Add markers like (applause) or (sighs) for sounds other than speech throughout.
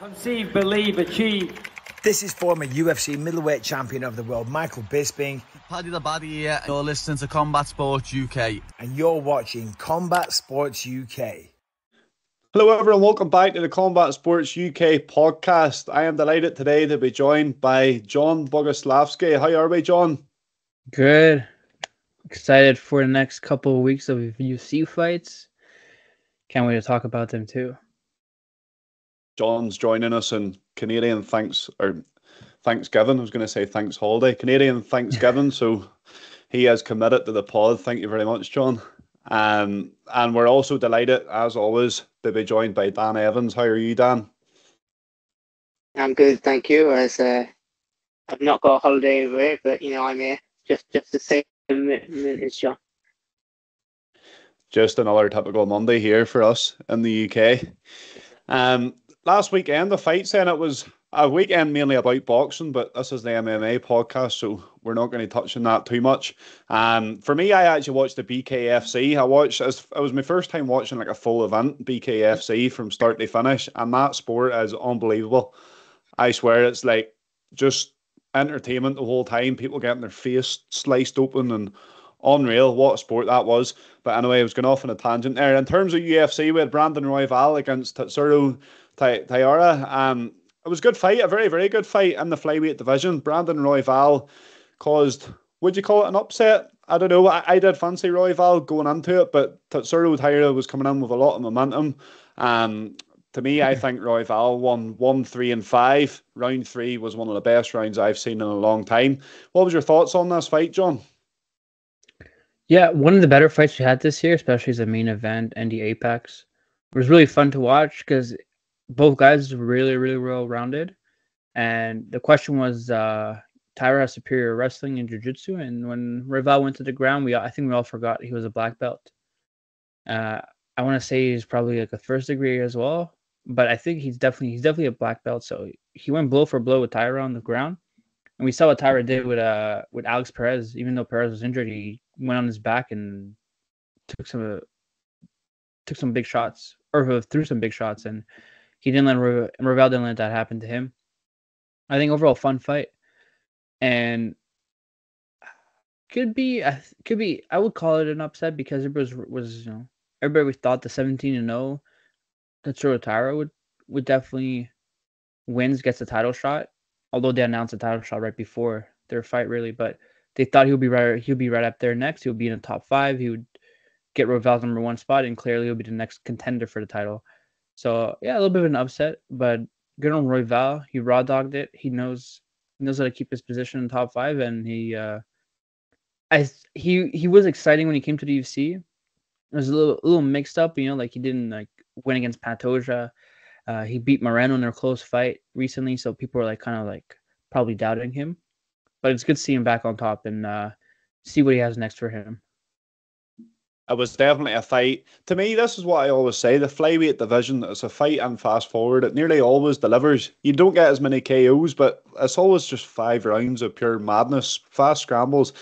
Conceive, believe, achieve. This is former UFC middleweight champion of the world, Michael Bisping. Paddy the Baddy here. You're listening to Combat Sports UK. And you're watching Combat Sports UK. Hello, everyone. Welcome back to the Combat Sports UK podcast. I am delighted today to be joined by John Boguslavski. How are we, John? Good. Excited for the next couple of weeks of UFC fights. Can't wait to talk about them too. John's joining us in Canadian thanks or Thanksgiving. I was going to say thanks holiday, Canadian Thanksgiving. (laughs) so he has committed to the pod. Thank you very much, John. Um, and we're also delighted, as always, to be joined by Dan Evans. How are you, Dan? I'm good, thank you. As uh, I've not got a holiday over it, but you know I'm here just just to say minutes, John. Just another typical Monday here for us in the UK. Um, last weekend, the fights, then it was a weekend mainly about boxing, but this is the MMA podcast, so we're not going to touch on that too much. Um, for me, I actually watched the BKFC. I watched it was my first time watching like a full event BKFC from start to finish, and that sport is unbelievable. I swear, it's like just entertainment the whole time. People getting their face sliced open and unreal. What a sport that was. But anyway, I was going off on a tangent there. In terms of UFC, we had Brandon Royval against Tatsuro Taira. Um, it was a good fight, a very, very good fight in the flyweight division. Brandon Royval caused, would you call it an upset? I don't know. I, I did fancy Royval going into it, but Tatsuro Taira was coming in with a lot of momentum. Um, to me, I (laughs) think Royval won one, three, and five. Round three was one of the best rounds I've seen in a long time. What was your thoughts on this fight, John? Yeah, one of the better fights we had this year, especially as a main event and the Apex. It was really fun to watch because both guys really, really well rounded. And the question was, uh, Taira has superior wrestling and jiu-jitsu, and when Royval went to the ground, we I think we all forgot he was a black belt. Uh, I want to say he's probably like a first degree as well, but I think he's definitely he's definitely a black belt. So he went blow for blow with Taira on the ground, and we saw what Taira did with uh with Alex Perez. Even though Perez was injured, he went on his back and took some uh, took some big shots or threw some big shots, and he didn't let Royval didn't let that happen to him. I think overall fun fight, and could be could be I would call it an upset because everybody was, was you know everybody thought the 17 and 0 Tatsuro Taira would would definitely wins gets the title shot. Although they announced the title shot right before their fight, really, but they thought he would be right. He'll be right up there next. He'll be in the top five. He would get Royval's number one spot, and clearly he'll be the next contender for the title. So yeah, a little bit of an upset, but good on Royval. He raw dogged it. He knows he knows how to keep his position in top five, and he uh, I he he was exciting when he came to the UFC. It was a little a little mixed up, you know, like he didn't like win against Pantoja. Uh, he beat Moreno in their close fight recently, so people are like kind of like probably doubting him. But it's good to see him back on top and uh, see what he has next for him. It was definitely a fight. To me, this is what I always say: the flyweight division is a fight and fast forward. It nearly always delivers. You don't get as many KOs, but it's always just five rounds of pure madness, fast scrambles.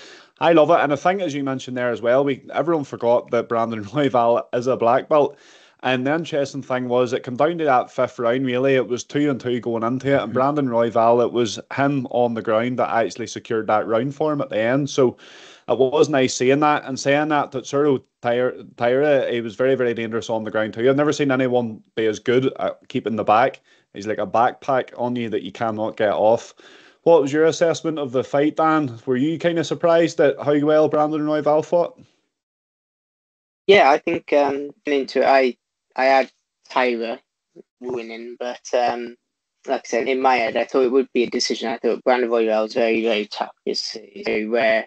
I love it, and I think as you mentioned there as well, we everyone forgot that Brandon (laughs) Royval is a black belt. And the interesting thing was it came down to that fifth round, really. It was two and two going into it. And mm-hmm. Brandon Royval, it was him on the ground that actually secured that round for him at the end. So it was nice seeing that and saying that that Cyril Taira, he was very, very dangerous on the ground too. I've never seen anyone be as good at keeping the back. He's like a backpack on you that you cannot get off. What was your assessment of the fight, Dan? Were you kind of surprised at how well Brandon Royval fought? Yeah, I think um, into it, I I had Taira winning, but um, like I said, in my head, I thought it would be a decision. I thought Brandon Royval is very, very tough. It's, it's, very rare,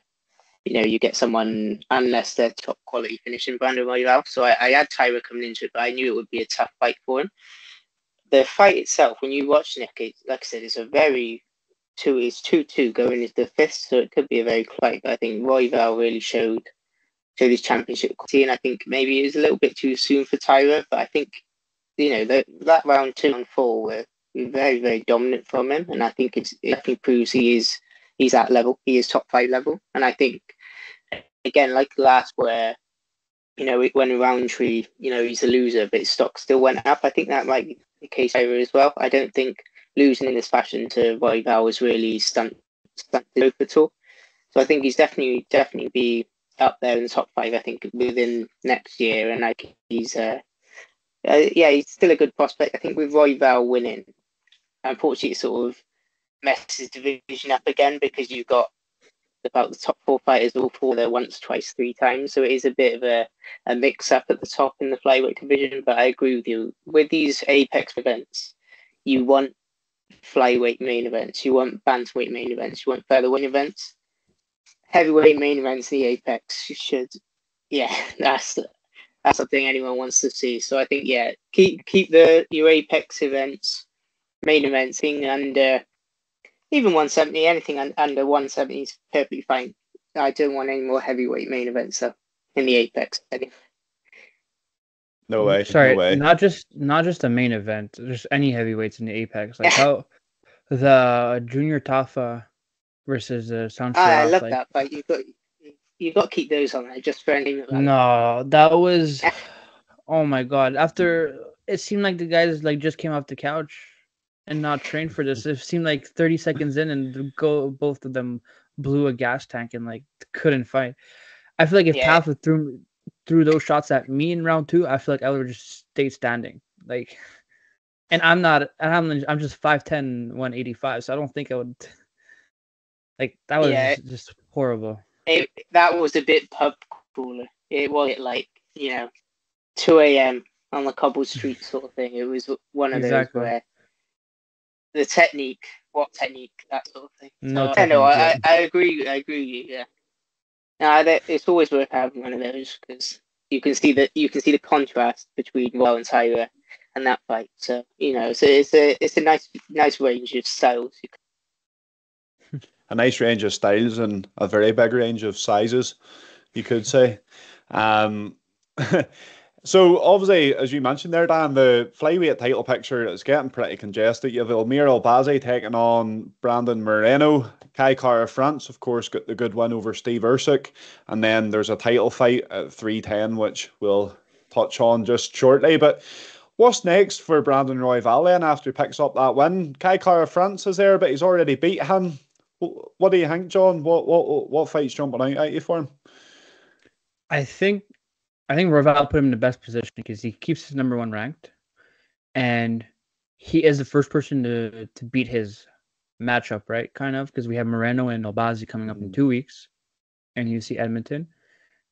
you know, you get someone unless they're top quality finishing Brandon Royval. So I, I had Taira coming into it, but I knew it would be a tough fight for him. The fight itself, when you watch Nick, it, like I said, it's a very two. It's two two going into the fifth, so it could be a very close. I think Royval really showed to this championship quality. And I think maybe it was a little bit too soon for Taira, but I think, you know, that, that round two and four were very, very dominant from him. And I think it's, it definitely proves he is he's at level. He is top five level. And I think, again, like last where, you know, when Rountree, you know, he's a loser, but his stock still went up. I think that might be the case Taira as well. I don't think losing in this fashion to Royval was really stunt stunted hope at all. So I think he's definitely definitely be up there in the top five. I think within next year, and like he's uh, uh yeah, he's still a good prospect. I think with Royval winning, unfortunately, it sort of messes division up again because you've got about the top four fighters all fall there once, twice, three times. So it is a bit of a, a mix up at the top in the flyweight division. But I agree with you. With these Apex events, you want flyweight main events, you want bantamweight main events, you want featherweight events. Heavyweight main events the Apex you should yeah, (laughs) that's that's something anyone wants to see. So I think yeah, keep keep the your Apex events, main events thing under even 170, anything under 170 is perfectly fine. I don't want any more heavyweight main events though in the Apex. Anyway. No way. Sorry, no way. not just not just a main event, just any heavyweights in the Apex. Like (laughs) how the Junior Tafa versus the Sound Ah, I love like, that, but you got you got to keep those on there just for anything. Like No, that was (laughs) oh my god. After it seemed like the guys like just came off the couch and not trained for this. It seemed like 30 seconds in and go both of them blew a gas tank and like couldn't fight. I feel like if Yeah. Tafa threw threw those shots at me in round two, I feel like I would just stay standing. Like and I'm not and I'm I'm just 5'10, 185, so I don't think I would (laughs) like that was Yeah. just horrible. it, that was a bit pub crawler. It was like you know, two a.m. on the cobbled street sort of thing. It was one of Exactly. those where the technique, what technique, that sort of thing. No So, I know. I, I I agree. I agree. with you, Yeah. No, it's always worth having one of those because you can see that you can see the contrast between Well and Taira and that fight. So you know, so it's a it's a nice nice range of styles. You (laughs) a nice range of styles and a very big range of sizes, you could say. Um, (laughs) so obviously, as you mentioned there, Dan, the flyweight title picture is getting pretty congested. You have Elmir Albazi taking on Brandon Moreno. Kai Kara France, of course, got the good win over Steve Erceg, and then there's a title fight at three ten, which we'll touch on just shortly. But What's next for Brandon Roy then after he picks up that win? Kai Kara France is there, but he's already beat him. What do you think, John? What what what fight's jumping out at you for him? I think I think Royval put him in the best position because he keeps his number one ranked, and he is the first person to to beat his matchup, right? Kind of because we have Moreno and Albazi coming up in two mm. weeks, and you see Edmonton,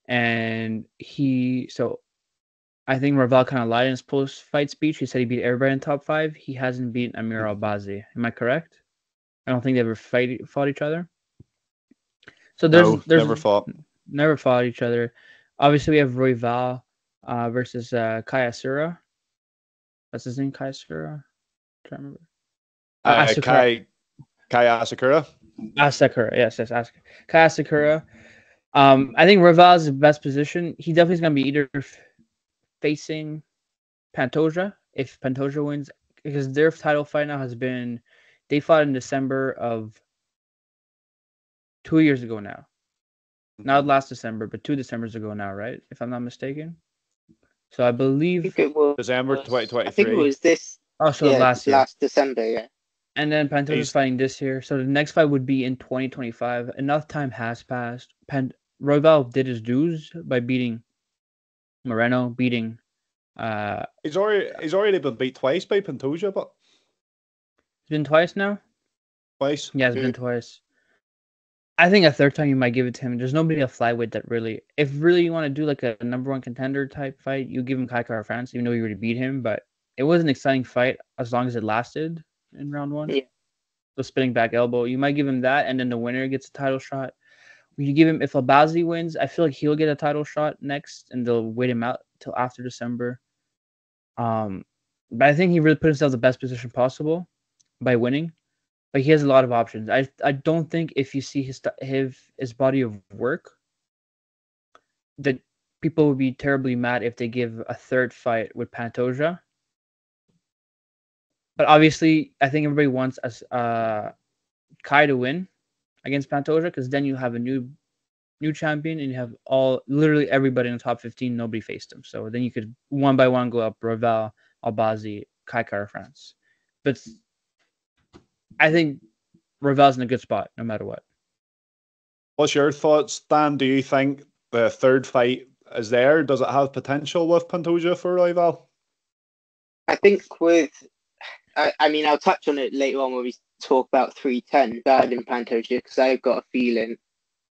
and he so. I think Royval kind of lied in his post-fight speech. He said he beat everybody in top five. He hasn't beaten Amir mm. Albazi. Am I correct? I don't think they ever fight fought each other. So there's no, there's never fought. never fought each other. Obviously, we have Royval uh, versus uh, Kayasura. What's his name? Kayasura? Trying to remember. Uh, Asakura. Kai Kai Asakura. Asakura. Yes, yes, Asakura. Kayasakura. Um, I think Royval is the best position. He definitely is going to be either f- facing Pantoja if Pantoja wins, because their title fight now has been they fought in December of two years ago now. Not last December, but two Decembers ago now, right? If I'm not mistaken. So I I believe. think it was December I think it was this Oh, so yeah, last year. last December. Yeah. And then Pantoja's He's- fighting this year. So the next fight would be in 2025. Enough time has passed. Pan- Royval did his dues by beating Moreno, beating. Uh, He's already he's already been beat twice by Pantoja, but it's been twice now. twice. Yeah, it's been twice. I think a third time you might give it to him. There's nobody at flyweight that really, if really you want to do like a number one contender type fight, you give him Kai Kara France, even though you already beat him. But it was an exciting fight as long as it lasted in round one. Yeah. The spinning back elbow, you might give him that, and then the winner gets a title shot. You give him if Albazi wins, I feel like he'll get a title shot next, and they'll wait him out till after December. Um, but I think he really put himself in the best position possible by winning. Like he has a lot of options. I I don't think if you see his his his body of work, that people would be terribly mad if they give a third fight with Pantoja. But obviously, I think everybody wants us uh Kai to win against Pantoja because then you have a new new champion and you have all literally everybody in the top 15 nobody faced him so then you could one by one go up Royval Albazi Kai Kara France. But I think Royval's in a good spot no matter what. What's your thoughts, Dan? Do you think the third fight is there? Does it have potential with Pantoja for Royval? I think with, I, I mean, I'll touch on it later on when we talk about 310 in Pantoja because I've got a feeling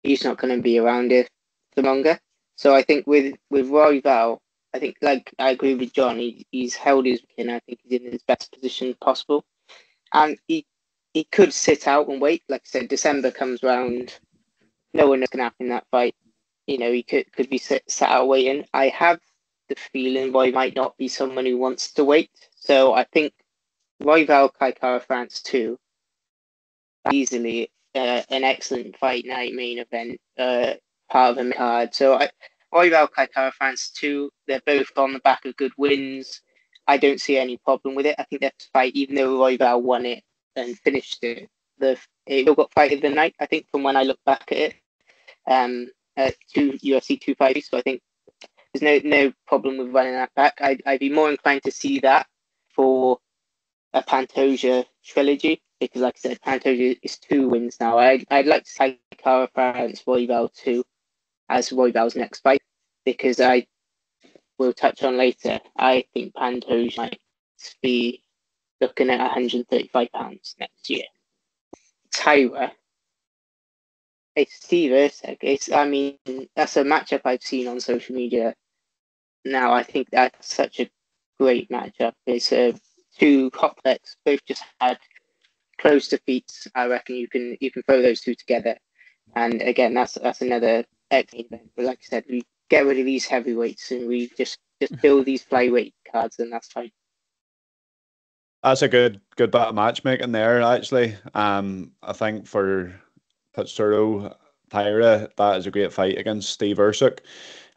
he's not going to be around it for longer. So I think with with Royval, I think like I agree with John. He, he's held his and I think he's in his best position possible, and he he could sit out and wait. Like I said, December comes round, no one knows going to happen that fight. You know, he could could be sit, sat out waiting. I have the feeling Roy might not be someone who wants to wait. So I think Royval Kai Kara France two easily uh, an excellent fight night main event uh, part of the card. So I, Royval Kai Kara France two, they're both on the back of good wins. I don't see any problem with it. I think that fight, even though Royval won it and finished it, the it still got fight of the night. I think from when I look back at it, um, uh, two UFC two fights. So I think there's no no problem with running that back. I'd I'd be more inclined to see that for a Pantoja trilogy because, like I said, Pantoja is two wins now. I'd, I'd like to say Kara France Royval two as Royval's next fight because I will touch on later. I think Pantoja might be looking at 135 pounds next year. Taira, it's Steve Erceg. It's I mean that's a matchup I've seen on social media. Now I think that's such a great matchup. It's a uh, two complex, both just had close defeats. I reckon you can you can throw those two together, and again, that's that's another excellent event. But like I said, we get rid of these heavyweights and we just just build these flyweight cards, and that's fine. That's a good good bit of matchmaking there, actually. Um, I think for Tatsuro Taira, that is a great fight against Steve Erceg.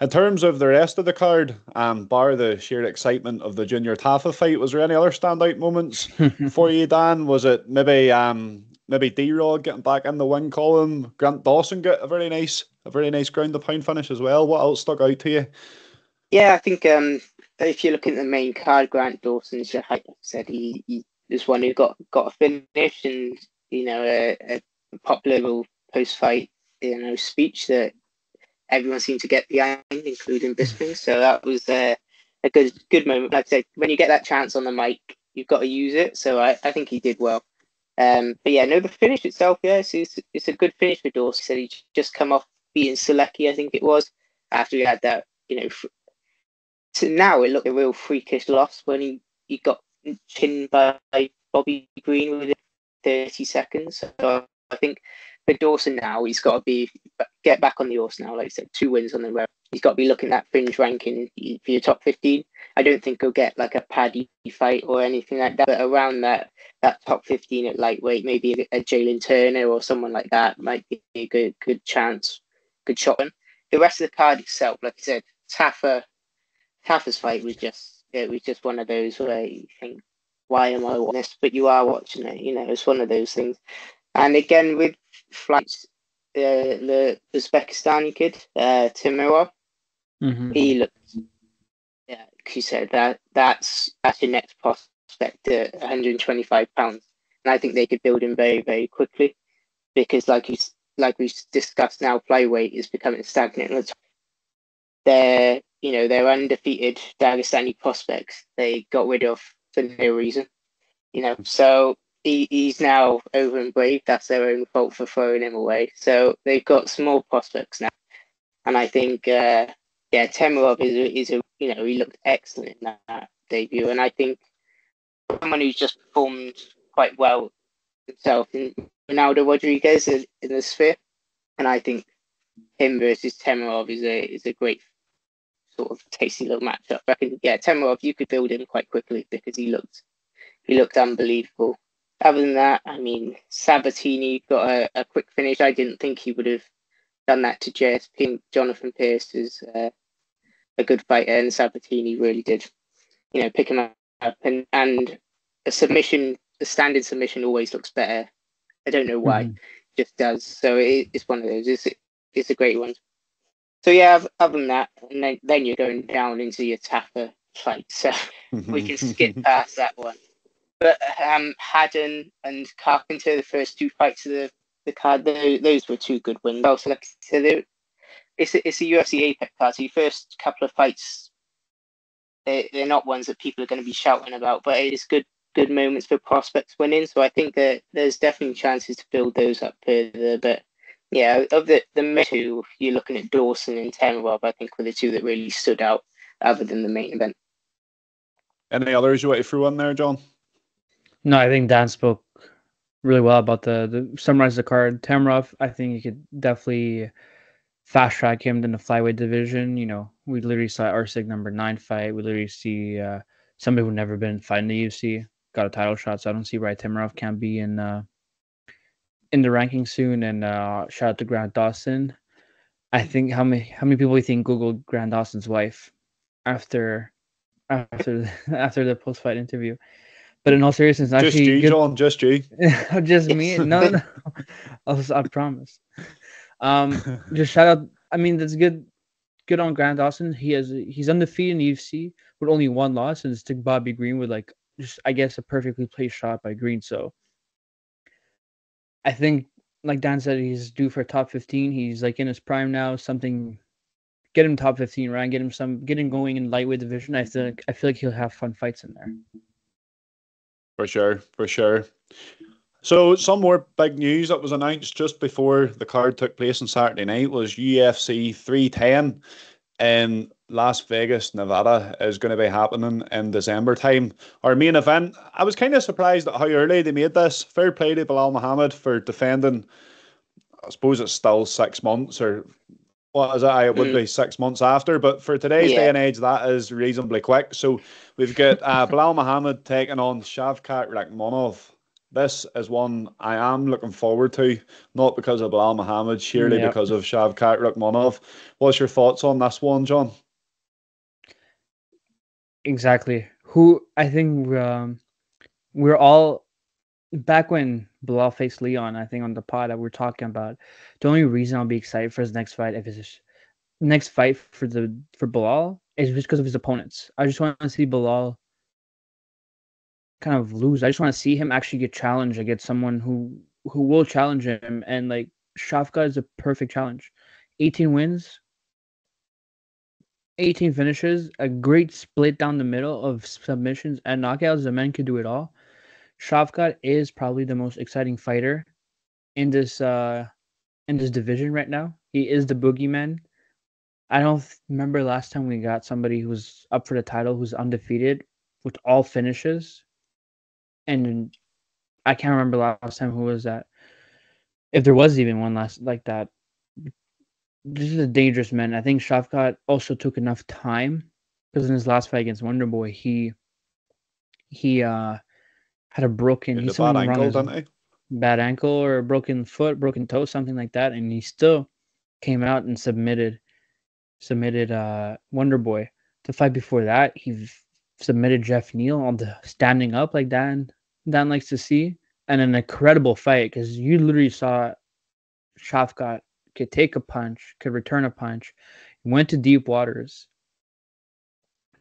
In terms of the rest of the card, um, bar the sheer excitement of the Junior Tafa fight, was there any other standout moments (laughs) for you, Dan? Was it maybe um, maybe D Rod getting back in the win column? Grant Dawson get a very nice a very nice ground the pound finish as well. What else stuck out to you? Yeah, I think um, if you're looking at the main card, Grant Dawson, like I said, he, he was one who got got a finish and you know a, a popular post fight you know speech that everyone seemed to get behind, including Bisping. So that was a good good moment. Like I said, when you get that chance on the mic, you've got to use it. So I, I think he did well. Um, but yeah, no, the finish itself, yeah, it's, it's, it's a good finish for Dawson. He said he just come off beating Solecki, I think it was, after he had that, you know. To now it looked a real freakish loss when he, he got chinned by Bobby Green within 30 seconds. So I think for Dawson now, he's got to be get back on the horse now. Like I said, two wins on the road. He's got to be looking at fringe ranking for your top fifteen. I don't think he'll get like a Paddy fight or anything like that, but around that that top fifteen at lightweight, maybe a, a Jalen Turner or someone like that might be a good good chance, good shot. The rest of the card itself, like I said, Tafa Tafa's fight was just it was just one of those where you think, why am I watching this? But you are watching it. You know, it's one of those things. And again, with flights, uh, the Uzbekistani kid, uh, Temirov, mm-hmm. he looked, yeah, he said that that's that's your next prospect at 125 pounds, and I think they could build him very very quickly, because like you like we've discussed now, flyweight is becoming stagnant. They're you know they're undefeated Dagestani prospects. They got rid of for no reason, you know. So he, he's now over and brave. That's their own fault for throwing him away. So they've got small prospects now, and I think uh, yeah, Temirov is a, is a you know he looked excellent in that debut, and I think someone who's just performed quite well himself in Ronaldo Rodriguez in, in the sphere, and I think him versus Temirov is a is a great sort of tasty little matchup. I reckon yeah, Temirov you could build him quite quickly because he looked he looked unbelievable other than that, I mean, Sabatini got a, a quick finish. I didn't think he would have done that to JSP. Jonathan Pearce is uh, a good fighter, and Sabatini really did, you know, pick him up. And, and a submission, a standard submission always looks better. I don't know why, mm-hmm. just does. So it, it's one of those. It's, it's a great one. So yeah, other than that, and then, then you're going down into your Tafa fight, so (laughs) we can skip (laughs) past that one. But um, Haddon and Carpenter, the first two fights of the, the card, those, those were two good wins. Also, like so it's a, it's a UFC Apex card. So your first couple of fights, they they're not ones that people are going to be shouting about, but it is good good moments for prospects winning. So I think that there's definitely chances to build those up further. But yeah, of the the two, you're looking at Dawson and Temirov. I think were the two that really stood out, other than the main event. Any others you want to throw in there, John? No, I think Dan spoke really well about the the summarize the card. Temirov, I think you could definitely fast track him in the flyweight division. You know, we literally saw Erceg number nine fight. We literally see uh, somebody who never been fighting the UFC got a title shot. So I don't see why Temirov can't be in uh, in the ranking soon. And uh, shout out to Grant Dawson. I think how many how many people you think googled Grant Dawson's wife after after (laughs) after the post fight interview? But in all seriousness, just actually, you, good... John, just you, (laughs) just me. (laughs) No, no, I, I promise. Um, just shout out. I mean, that's good. Good on Grant Dawson. He has he's undefeated in the UFC with only one loss, and it's to Bobby Green with like just I guess a perfectly placed shot by Green. So I think, like Dan said, he's due for top fifteen. He's like in his prime now. Something get him top fifteen, right? Get him some, get him going in lightweight division. I think I feel like he'll have fun fights in there. For sure, for sure. So, some more big news that was announced just before the card took place on Saturday night was UFC 310 in um, Las Vegas, Nevada, is going to be happening in December time. Our main event, I was kind of surprised at how early they made this. Fair play to Belal Muhammad for defending, I suppose it's still six months or what is it? It would be mm. six months after, but for today's yeah. day and age, that is reasonably quick. So we've got uh, (laughs) Belal Muhammad taking on Shavkat Rakhmonov this is one I am looking forward to, not because of Belal Muhammad, surely yep. because of Shavkat Rakhmonov. What's your thoughts on this one, John? Exactly. Who I think um, we're all back when Belal faced Leon. I think on the pod that we're talking about. The only reason I'll be excited for his next fight, if it's next fight for the for Belal, is just because of his opponents. I just want to see Belal kind of lose. I just want to see him actually get challenged against someone who who will challenge him. And like Shavkat is a perfect challenge. 18 wins, 18 finishes, a great split down the middle of submissions and knockouts. The man can do it all. Shavkat is probably the most exciting fighter in this uh in this division right now. He is the boogeyman. I don't remember last time we got somebody who's up for the title who's undefeated with all finishes and I can't remember last time who was that. If there was even one last like that, this is a dangerous man. I think Shavkat also took enough time because in his last fight against Wonder Boy, he he uh had a broken he's bad ankle, didn't he? Bad ankle or a broken foot, broken toe, something like that, and he still came out and submitted submitted uh Wonder Boy. The fight before that, he submitted Geoff Neal on the standing up like Dan Dan likes to see, and an incredible fight because you literally saw Shavkat could take a punch, could return a punch, went to deep waters.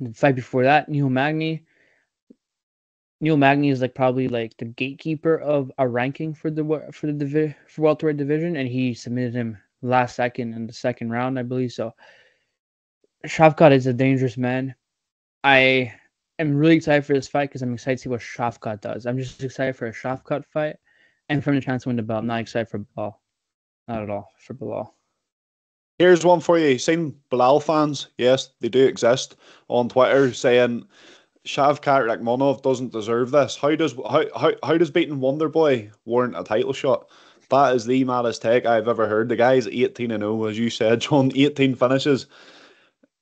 the fight before that, Neil Magny. Neil Magny is like probably like the gatekeeper of a ranking for the for the for welterweight division, and he submitted him last second in the second round, I believe. So Shavkat is a dangerous man. I am really excited for this fight because I'm excited to see what Shavkat does. I'm just excited for a Shavkat fight and for to chance to win the belt. I'm not excited for Belal. Not at all for Belal. Here's one for you. Seen Belal fans, yes, they do exist on Twitter saying Shavkat Rakhmonov doesn't deserve this. How does how, how, how does beating Wonder Boy warrant a title shot? That is the maddest take I've ever heard. The guy's 18 and 0, as you said, (laughs) John. 18 finishes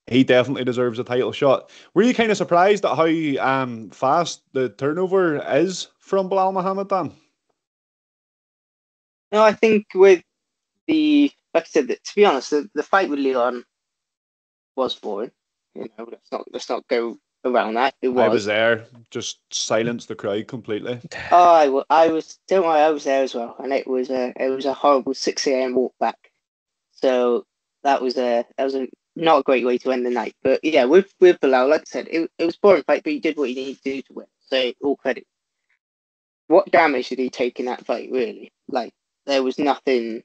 he definitely deserves a title shot. Were you kind of surprised at how um, fast the turnover is from Belal Muhammad Dan? No, I think with the like I said, to be honest, the, the fight with Leon was boring. You know, let's not let's not go around that. It was. I was there, just silenced the crowd completely. Oh, I, I was. Don't worry, I was there as well, and it was a it was a horrible six a.m. walk back. So that was a that was a not a great way to end the night. But yeah, with with Belal, like I said, it, it was boring fight, but he did what he needed to do to win. So all credit. What damage did he take in that fight? Really, like there was nothing,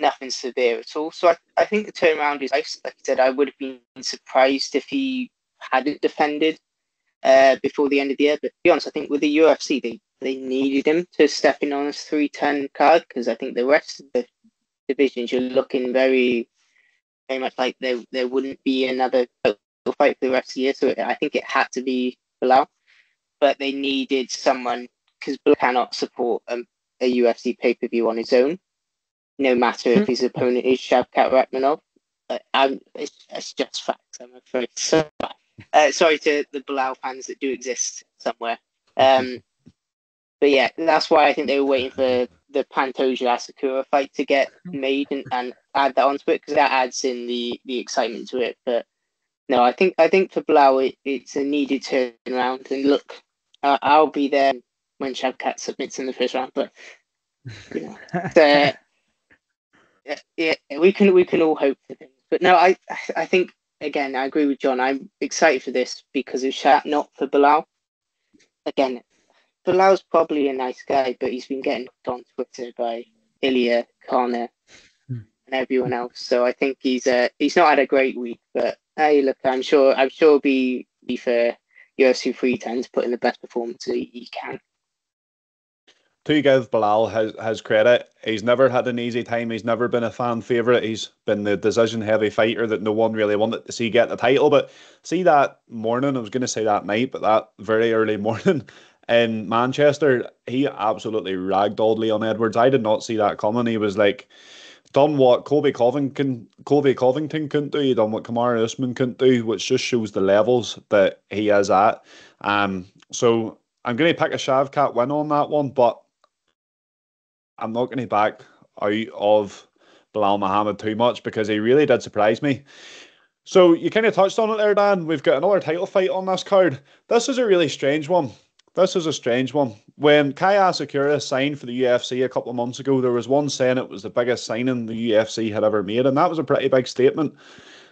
nothing severe at all. So I, I think the turnaround is nice. Like I said, I would have been surprised if he hadn't defended uh, before the end of the year. But to be honest, I think with the UFC, they they needed him to step in on this three ten card because I think the rest of the divisions you're looking very very much like there there wouldn't be another fight for the rest of the year. So I think it had to be Belal, but they needed someone because Belal cannot support a, a UFC pay per view on his own, no matter if his opponent is Shavkat Rakhmonov. I'm, it's, it's just facts, I'm afraid. (laughs) So, uh, sorry to the Belal fans that do exist somewhere. Um, but yeah, that's why I think they were waiting for the Pantoja Asakura fight to get made and, and add that onto it because that adds in the the excitement to it. But no, I think I think for Blau it, it's a needed turnaround. And look, uh, I'll be there when Shavkat submits in the first round. But you know, (laughs) so, yeah, we can we can all hope for things. But no, I I think again I agree with John. I'm excited for this because of Shat, not for Belal. Again, Belal's probably a nice guy, but he's been getting on Twitter by Ilia, Conor, Hmm. and everyone else. So I think he's uh, he's not had a great week. But hey, look, I'm sure I'm sure it'll be be for UFC 310 to put in the best performance he, he can. To give Belal his, his credit, he's never had an easy time. He's never been a fan favourite. He's been the decision heavy fighter that no one really wanted to see get the title. But see that morning, I was going to say that night, but that very early (laughs) morning in Manchester, he absolutely ragdolled Leon Edwards. I did not see that coming. He was like, done what Kobe Covington, Colby Covington couldn't do. He done what Kamaru Usman couldn't do, which just shows the levels that he is at. Um, so I'm going to pick a Shavkat win on that one, but I'm not going to back out of Belal Muhammad too much because he really did surprise me. So you kind of touched on it there, Dan. We've got another title fight on this card. This is a really strange one. This is a strange one. When Kai Asakura signed for the UFC a couple of months ago, there was one saying it was the biggest signing the UFC had ever made, and that was a pretty big statement.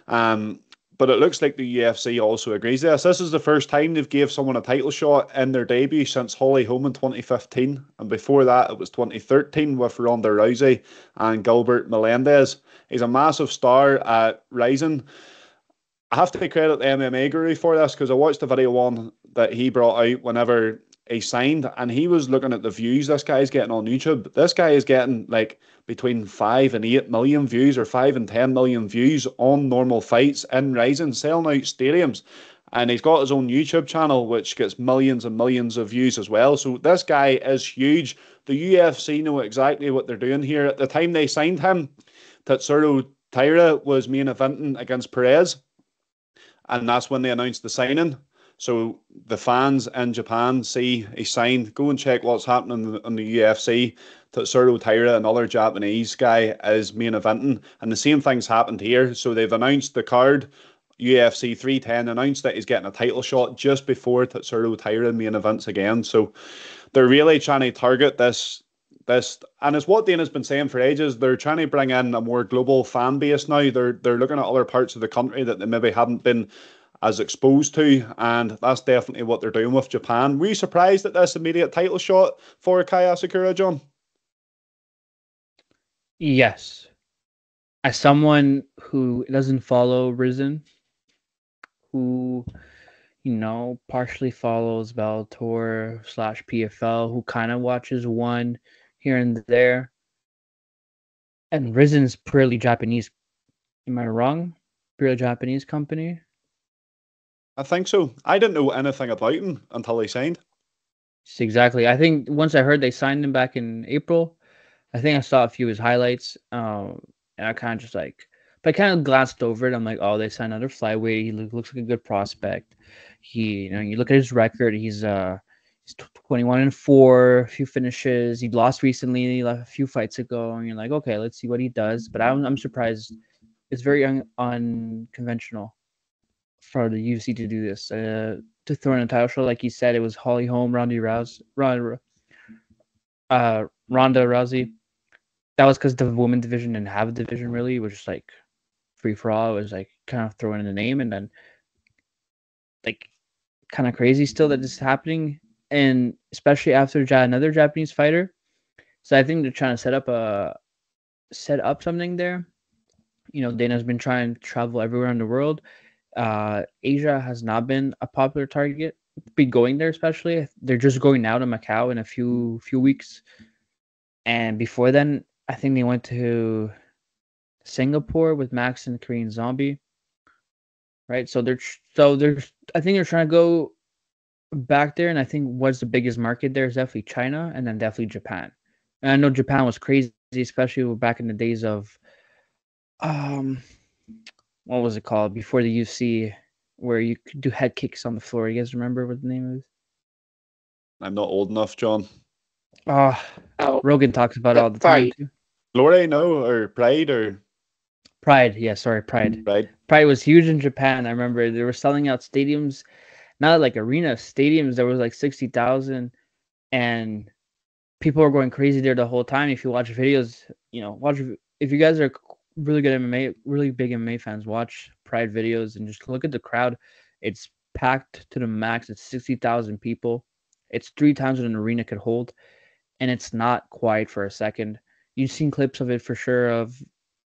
Um, but it looks like the UFC also agrees this. This is the first time they've gave someone a title shot in their debut since Holly Holm in 2015, and before that it was 2013 with Ronda Rousey and Gilbert Melendez. He's a massive star at Rizin. I have to credit the MMA guru for this because I watched the video one that he brought out whenever he signed, and he was looking at the views this guy's getting on YouTube. This guy is getting like between five and eight million views, or five and ten million views on normal fights in Rizin, selling out stadiums. And he's got his own YouTube channel, which gets millions and millions of views as well. So this guy is huge. The UFC know exactly what they're doing here. At the time they signed him, Tatsuro Taira was main eventing against Perez and that's when they announced the signing. So the fans in Japan see he signed. Go and check what's happening in the UFC. Tatsuro Taira, another Japanese guy, is main eventing, and the same things happened here. So they've announced the card. UFC 310 announced that he's getting a title shot just before Tatsuro Taira main events again. So they're really trying to target this this and it's what Dana's been saying for ages. They're trying to bring in a more global fan base now. They're they're looking at other parts of the country that they maybe haven't been as exposed to, and that's definitely what they're doing with Japan. Were you surprised at this immediate title shot for Kai Asakura, John? Yes. As someone who doesn't follow Rizin, who, you know, partially follows Bellator slash PFL, who kind of watches one here and there, and Rizin's purely Japanese. Am I wrong? Purely Japanese company. I think so. I didn't know anything about him until he signed. Exactly. I think once I heard they signed him back in April, I think I saw a few of his highlights. Um, and I kind of just like, but I kind of glanced over it. I'm like, oh, they signed another flyweight. He look, looks like a good prospect. He, you know, you look at his record. He's uh, he's 21 and four, a few finishes. He lost recently, like a few fights ago, and you're like, okay, let's see what he does. But I'm I'm surprised. It's very un- unconventional for the UFC to do this. Uh, to throw in a title show, like you said, it was Holly Holm, Ronda Rousey, Ronda, uh, Ronda Rousey. That was because the women division didn't have a division really. It was just like free for all. It was like kind of throwing in the name and then like kind of crazy still that this is happening. And especially after another Japanese fighter. So I think they're trying to set up a set up something there. You know, Dana's been trying to travel everywhere in the world. Uh, Asia has not been a popular target. Be going there, especially they're just going now to Macau in a few few weeks. And before then, I think they went to Singapore with Max and Korean Zombie. Right, so they're so they're I think they're trying to go back there, and I think what's the biggest market there is definitely China, and then definitely Japan. And I know Japan was crazy, especially back in the days of um, what was it called before the UFC, where you could do head kicks on the floor. You guys remember what the name is? I'm not old enough, John. Oh, Oh, Rogan talks about it all the time Pride. too. Glory, no, or Pride, or Pride, yeah, sorry, Pride. Pride. Pride was huge in Japan. I remember they were selling out stadiums, not like arena stadiums. There was like sixty thousand, and people were going crazy there the whole time. If you watch videos, you know, watch if you guys are really good MMA, really big MMA fans, watch Pride videos and just look at the crowd. It's packed to the max. It's sixty thousand people. It's three times what an arena could hold, and it's not quiet for a second. You've seen clips of it for sure of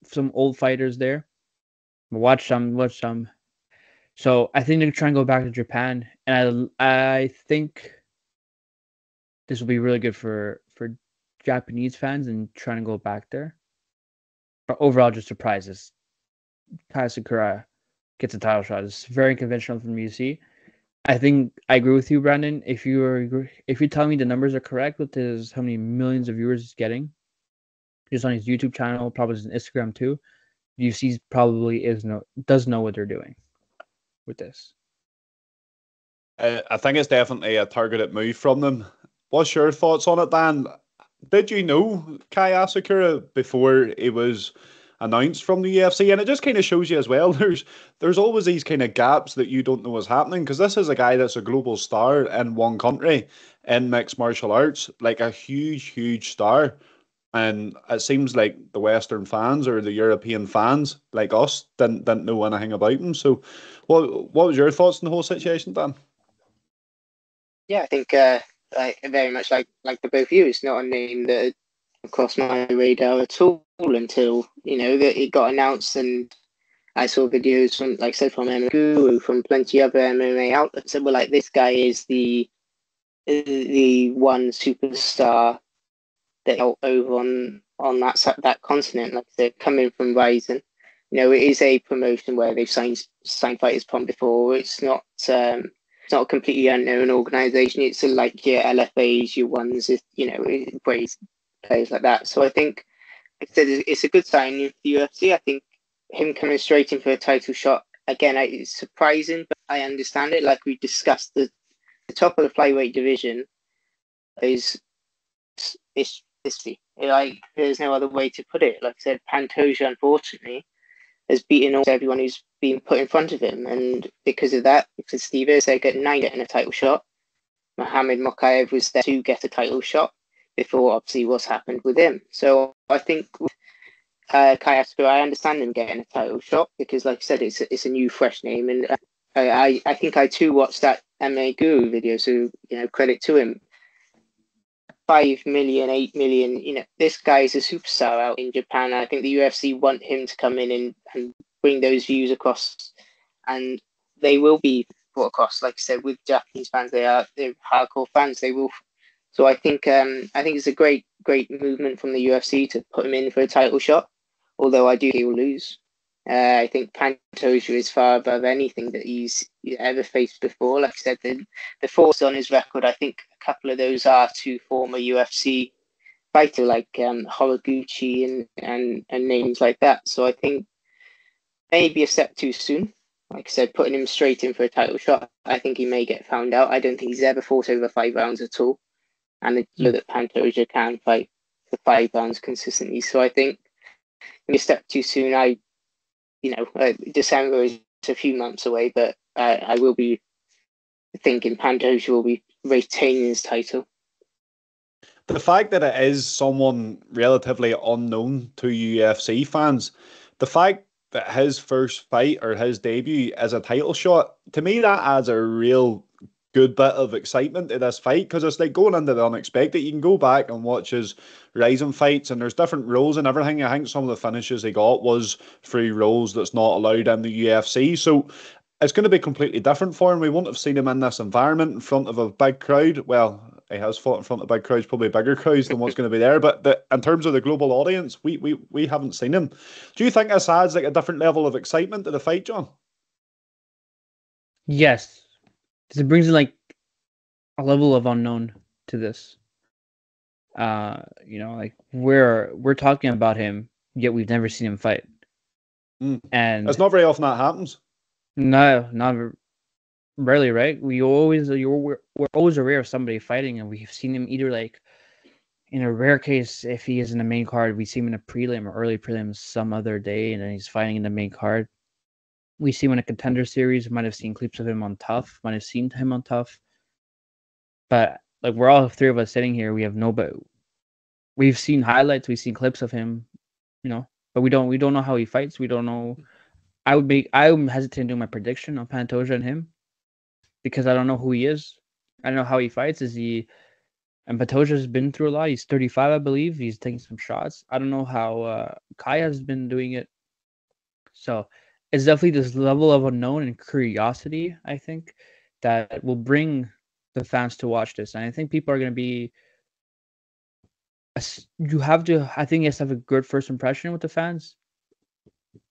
some old fighters there. Watch some, watch some. So I think they're trying to go back to Japan, and I I think this will be really good for for Japanese fans and trying to go back there. Overall, just surprises. Kai Asakura gets a title shot. It's very conventional from UC. I think I agree with you, Brandon. If you are if you tell me the numbers are correct with his how many millions of viewers he's getting, just on his YouTube channel, probably his Instagram too, UC probably is no does know what they're doing with this. Uh, I think it's definitely a targeted move from them. What's your thoughts on it, Dan? Did you know Kai Asakura before it was announced from the UFC? And it just kind of shows you as well. (laughs) There's there's always these kind of gaps that you don't know what's happening because this is a guy that's a global star in one country in mixed martial arts, like a huge, huge star. And it seems like the Western fans or the European fans, like us, didn't didn't know anything about him. So, what what was your thoughts on the whole situation, Dan? yeah, I think uh, I very much like like the both of you. It's not a name that crossed my radar at all until you know that it got announced, and I saw videos from, like I said, from MMA Guru, from plenty other MMA outlets that were like, this guy is the the one superstar that over on on that that continent. Like I said, coming from Rizin, you know, it is a promotion where they've signed signed fighters from before. It's not. Um, it's not a completely unknown organization. It's like your LFAs, your ones, you know, great players like that. So I think it's a good sign for the UFC. I think him coming straight in for a title shot again, it's surprising, but I understand it. Like we discussed, the, the top of the flyweight division is it's history. Like there's no other way to put it. Like I said, Pantoja, unfortunately, has beaten almost everyone who's been put in front of him, and because of that, because Steve Izzo getting nine getting a title shot, Muhammad Mokaev was there to get a title shot before obviously what's happened with him. So I think uh, Kai Asper, I understand him getting a title shot because, like I said, it's a, it's a new, fresh name, and uh, I, I I think I too watched that MA Guru video, so you know credit to him. Five million, eight million, you know, this guy is a superstar out in Japan. I think the UFC want him to come in and, and bring those views across, and they will be brought across. Like I said, with Japanese fans, they are they're hardcore fans. They will. So I think um I think it's a great great movement from the UFC to put him in for a title shot. Although I do he will lose. Uh, I think Pantoja is far above anything that he's ever faced before. Like I said, the the force on his record, I think a couple of those are to former UFC fighter like um, Horiguchi and, and and names like that. So I think maybe a step too soon. Like I said, putting him straight in for a title shot, I think he may get found out. I don't think he's ever fought over five rounds at all, and I know that Pantoja can fight for five rounds consistently. So I think a step too soon. I, you know, uh, December is a few months away, but uh, I will be thinking Pantoja will be retaining his title. the fact that it is someone relatively unknown to UFC fans, the fact that his first fight or his debut as a title shot, to me that adds a real good bit of excitement to this fight because it's like going into the unexpected. You can go back and watch his Rizin fights, and there's different rules and everything. I think some of the finishes he got was through rules that's not allowed in the UFC. So it's going to be completely different for him. We won't have seen him in this environment in front of a big crowd. Well, he has fought in front of big crowds, probably bigger crowds than what's going to be there. But the, in terms of the global audience, we, we we haven't seen him. Do you think this adds like a different level of excitement to the fight, John? Yes, because it brings in like a level of unknown to this. Uh, you know, like we're we're talking about him, yet we've never seen him fight. Mm. And it's not very often that happens. No, not rarely, right? We always you're, we're, we're always aware of somebody fighting, and we've seen him either like in a rare case, if he is in the main card, we see him in a prelim or early prelim some other day, and then he's fighting in the main card. We see him in a contender series. We might have seen clips of him on TUF. Might have seen him on TUF. But like we're all three of us sitting here, we have no but we've seen highlights, we've seen clips of him, you know, but we don't we don't know how he fights. We don't know. I would be I'm hesitant to do my prediction on Pantoja and him because I don't know who he is. I don't know how he fights. Is he and Pantoja's been through a lot. He's 35, I believe. He's taking some shots. I don't know how uh, Kai has been doing it. So it's definitely this level of unknown and curiosity, I think, that will bring the fans to watch this. And I think people are going to be. You have to. I think he has to have a good first impression with the fans.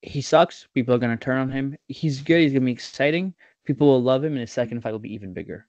He sucks. People are going to turn on him. He's good. He's going to be exciting. People will love him, and his second fight will be even bigger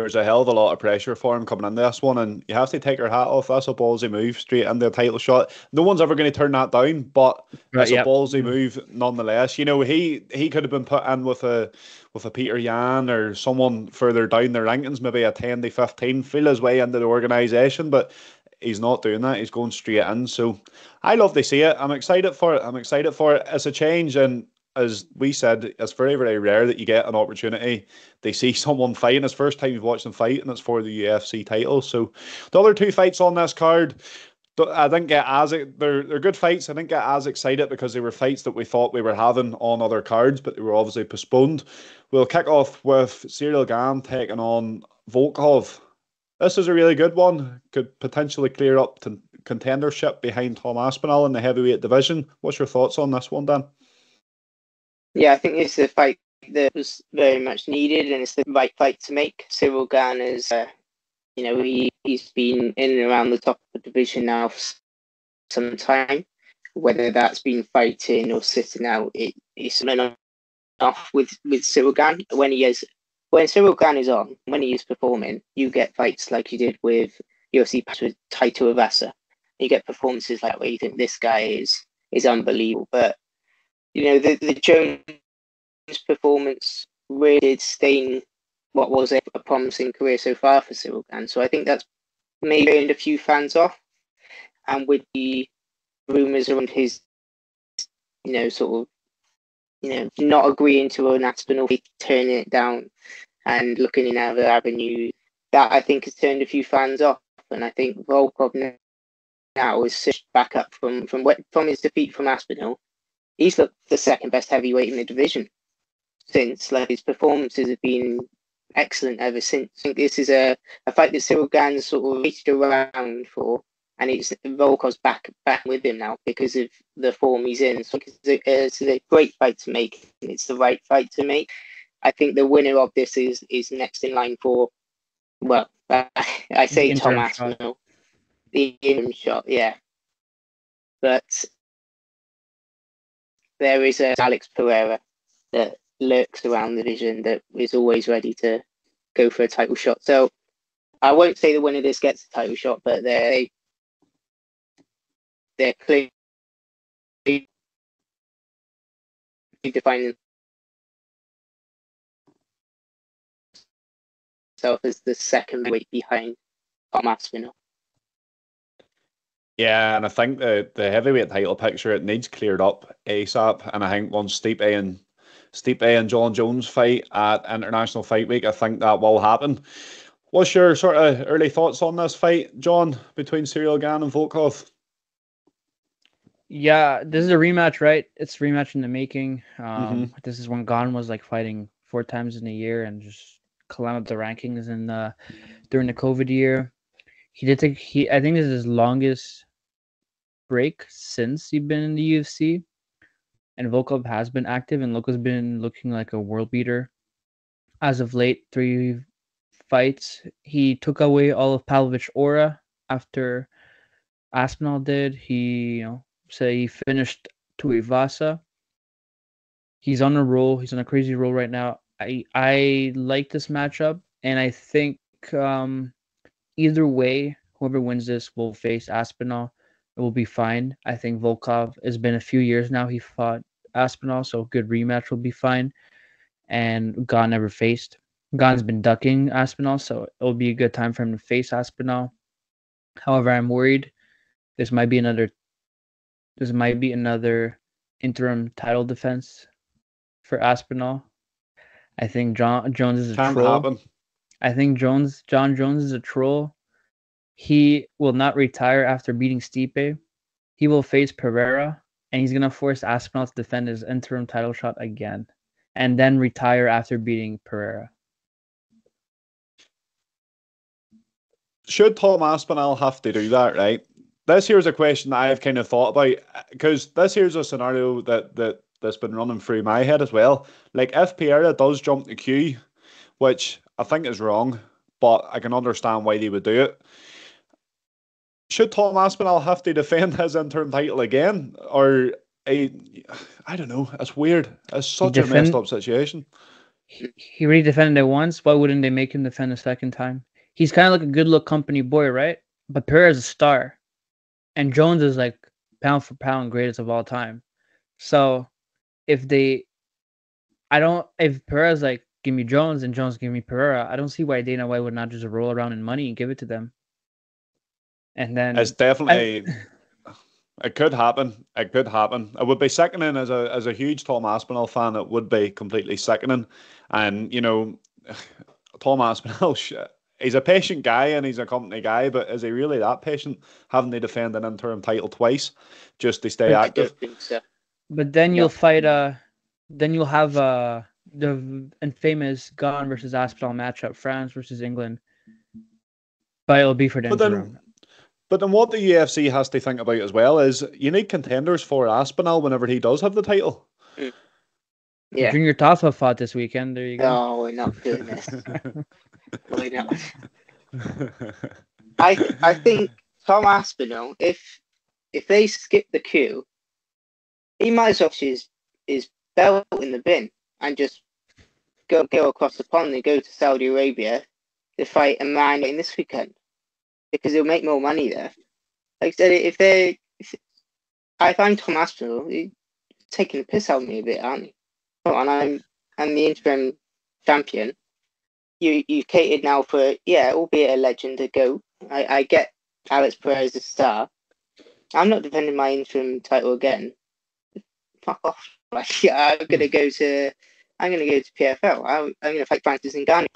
there's a hell of a lot of pressure for him coming in this one, and you have to take your hat off. That's a ballsy move straight into a title shot. No one's ever going to turn that down, but it's yep. a ballsy move nonetheless. You know, he he could have been put in with a with a Petr Yan or someone further down the rankings, maybe a ten to fifteen, feel his way into the organisation, but he's not doing that. He's going straight in. So I love to see it. I'm excited for it. I'm excited for it. It's a change, and as we said, it's very, very rare that you get an opportunity. They see (laughs) someone fighting. It's first time you've watched them fight, and it's for the UFC title. So the other two fights on this card, I didn't get as they're they're good fights. I didn't get as excited because they were fights that we thought we were having on other cards, but they were obviously postponed. We'll kick off with Ciryl Gane taking on Volkov. This is a really good one. Could potentially clear up to contendership behind Tom Aspinall in the heavyweight division. What's your thoughts on this one, Dan? Yeah, I think it's a fight that was very much needed, and it's the right fight to make. Ciryl Gane is, uh, you know, he he's been in and around the top of the division now for some time. Whether that's been fighting or sitting out, it, it's been off with with Ciryl Gane when he is when Ciryl Gane is on, when he is performing, you get fights like you did with UFC with Tai Tuivasa. You get performances like where you think this guy is is unbelievable, but you know, the, the Jones performance really did stain what was a, a promising career so far for Ciryl Gane. So I think that's maybe turned a few fans off. And with the rumours around his, you know, sort of, you know, not agreeing to an Aspinall, turning it down and looking in other avenues, that I think has turned a few fans off. And I think Volkov now is back up from from from his defeat from Aspinall he's the, the second best heavyweight in the division since. Like his performances have been excellent ever since. I think this is a, a fight that Ciryl Gane's sort of waited around for, and it's Volkov's back back with him now because of the form he's in. So it's a, it's a great fight to make. It's the right fight to make. I think the winner of this is is next in line for, well, (laughs) I say Tom Aspinall, the interim shot, yeah. But there is a Alex Pereira that lurks around the division that is always ready to go for a title shot. So I won't say the winner of this gets a title shot, but they they're clearly defining themselves as the second weight behind Tom Aspinall. Yeah, and I think the the heavyweight title picture it needs cleared up ASAP. And I think once Stipe and Stipe and Jon Jones fight at International Fight Week, I think that will happen. What's your sort of early thoughts on this fight, John, between Ciryl Gane and Volkov? Yeah, this is a rematch, right? It's a rematch in the making. Um, Mm-hmm. This is when Gane was like fighting four times in a year and just climbed up the rankings in the during the COVID year. He did take he. I think this is his longest break since he's been in the UFC, and Volkov has been active, and Loko's been looking like a world beater as of late. Three fights. He took away all of Pavlovich aura after Aspinall did. He you know say he finished Tuivasa. He's on a roll. He's on a crazy roll right now. I I like this matchup, and I think um, either way, whoever wins this will face Aspinall. It will be fine. I think Volkov has been a few years now. He fought Aspinall, so a good rematch will be fine. And Gane never faced. Gane's been ducking Aspinall, so it'll be a good time for him to face Aspinall. However, I'm worried this might be another this might be another interim title defense for Aspinall. I think Jon Jones is a troll. I think Jones Jon Jones is a troll. He will not retire after beating Stipe. He will face Pereira, and he's gonna force Aspinall to defend his interim title shot again, and then retire after beating Pereira. should Tom Aspinall have to do that, right? This here's a question that I've kind of thought about because this here's a scenario that that that's been running through my head as well. Like if Pereira does jump the queue, which I think is wrong, but I can understand why they would do it. Should Tom Aspinall have to defend his interim title again, or I, I don't know. It's weird. It's such a messed up situation. He, he already defended it once. Why wouldn't they make him defend a second time? He's kind of like a good look company boy, right? But Pereira's a star, and Jones is like pound for pound greatest of all time. So if they, I don't. If Pereira's like give me Jones and Jones give me Pereira, I don't see why Dana White would not just roll around in money and give it to them. And then It's definitely. (laughs) It could happen. It could happen. It would be sickening as a as a huge Tom Aspinall fan. It would be completely sickening, and you know, (sighs) Tom Aspinall. (laughs) He's a patient guy and he's a company guy, but is he really that patient? Having to defend an interim title twice just to stay active. so. But then you'll fight uh then you'll have uh the infamous Gane versus Aspinall matchup, France versus England. But it'll be for the But then, interim. But then, what the UFC has to think about as well is you need contenders for Aspinall whenever he does have the title. Yeah. Junior Tafa fought this weekend. There you go. No, we're not doing this. we're not. I I think Tom Aspinall, if if they skip the queue, he might as well see his, his belt in the bin and just go go across the pond and go to Saudi Arabia to fight a man in this weekend because they'll make more money there. Like I said, if they, if, if I'm Tom Aspinall, taking the piss out of me a bit, aren't he? Oh, and I'm I'm the interim champion. You you catered now for yeah, albeit a legend to go. I, I get Alex Perez a star. I'm not defending my interim title again. Fuck off! (laughs) Like I'm gonna go to I'm gonna go to PFL. I, I'm gonna fight Francis Ngannou.